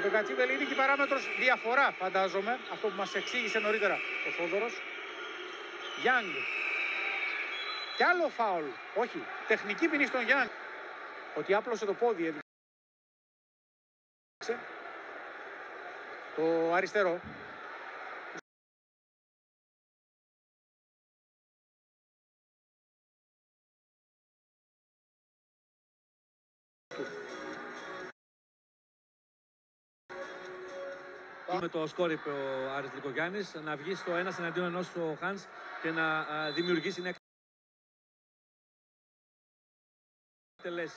Με τον Κατσίβελ είναι και η παράμετρος διαφορά, φαντάζομαι, αυτό που μας εξήγησε νωρίτερα ο Θόδωρος. Γιάνγκ. Κι άλλο φάουλ. Όχι. Τεχνική ποινή στον Γιάνγκ. Ότι άπλωσε το πόδι. έδειξε. Το αριστερό. Με το σκόρ είπε ο Άρης Λικογιάννης να βγει στο ένας εναντίον ενός ο Χάνς και να α, δημιουργήσει νέα εκτελέση.